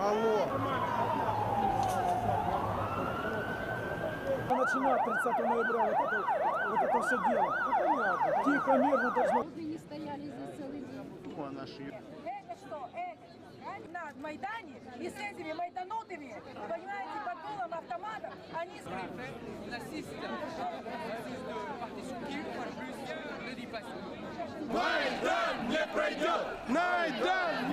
Алло. Начинать 30 ноября вот это, вот это все дело. Ну, понятно. Тихо, мирно должно... не стояли здесь целый день. Ну, она. Это что? Это? На Майдане и с этими майданутами, понимаете, под дулом автоматов, они... Майдан не пройдет! Майдан